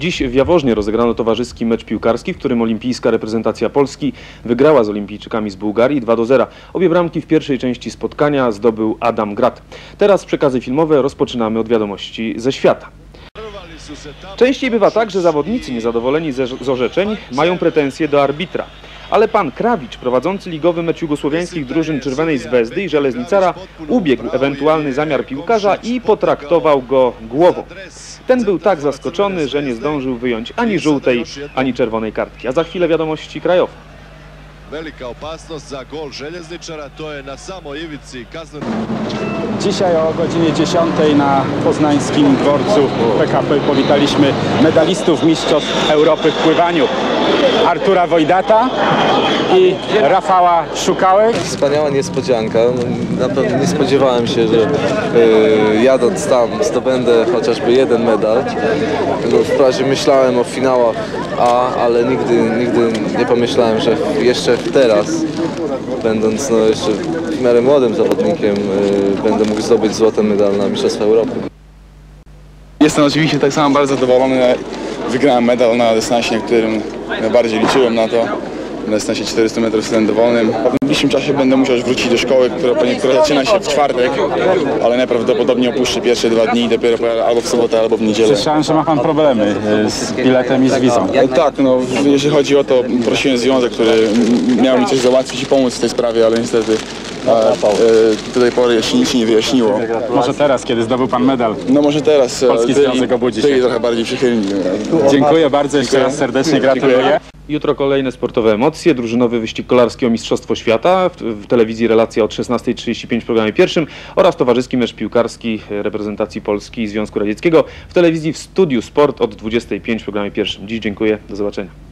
Dziś w Jaworznie rozegrano towarzyski mecz piłkarski, w którym olimpijska reprezentacja Polski wygrała z olimpijczykami z Bułgarii 2 do 0. Obie bramki w pierwszej części spotkania zdobył Adam Grat. Teraz przekazy filmowe rozpoczynamy od wiadomości ze świata. Częściej bywa tak, że zawodnicy niezadowoleni z orzeczeń mają pretensje do arbitra. Ale pan Krawicz, prowadzący ligowy mecz jugosłowiańskich drużyn Czerwonej Zvezdy i Żeleznicara, ubiegł ewentualny zamiar piłkarza i potraktował go głową. Ten był tak zaskoczony, że nie zdążył wyjąć ani żółtej, ani czerwonej kartki. A za chwilę wiadomości krajowe. Velika opasnost za gol Željezničara, to je na samoj ivici kaznenog Dzisiaj o godzinie 10 na poznańskim dworcu PKP powitaliśmy medalistów Mistrzostw Europy w pływaniu. Artura Wojdata i Rafała Szukałek. Wspaniała niespodzianka. No, na pewno nie spodziewałem się, że y, jadąc tam zdobędę chociażby jeden medal. No, wprawdzie myślałem o finałach A, ale nigdy, nigdy nie pomyślałem, że jeszcze teraz, będąc no, jeszcze w miarę młodym zawodnikiem, y, będę mógł zdobyć złoty medal na Mistrzostwa Europy. Jestem oczywiście tak samo bardzo zadowolony. Wygrałem medal na dystansie, na którym najbardziej liczyłem na to. Na dystansie 400 metrów jestem dowolnym. W najbliższym czasie będę musiał już wrócić do szkoły, która, która zaczyna się w czwartek, ale najprawdopodobniej opuszczę pierwsze dwa dni i dopiero albo w sobotę, albo w niedzielę. Słyszałem, że ma pan problemy y, z biletem i z wizą. E, Tak, no jeżeli chodzi o to, prosiłem związek, który miał mi coś załatwić i pomóc w tej sprawie, ale niestety e, e, do tej pory jeszcze nic się nie wyjaśniło. Może teraz, kiedy zdobył pan medal. No może teraz e, Polski byli, Związek obudzi byli się. trochę bardziej przychylni. Dziękuję bardzo, jeszcze raz serdecznie gratuluję. Jutro kolejne sportowe emocje, drużynowy wyścig kolarski o Mistrzostwo Świata, w, w telewizji relacja od 16.35 w programie pierwszym oraz towarzyski mecz piłkarski reprezentacji Polski i Związku Radzieckiego w telewizji w Studiu Sport od 25 w programie pierwszym. Dziś dziękuję, do zobaczenia.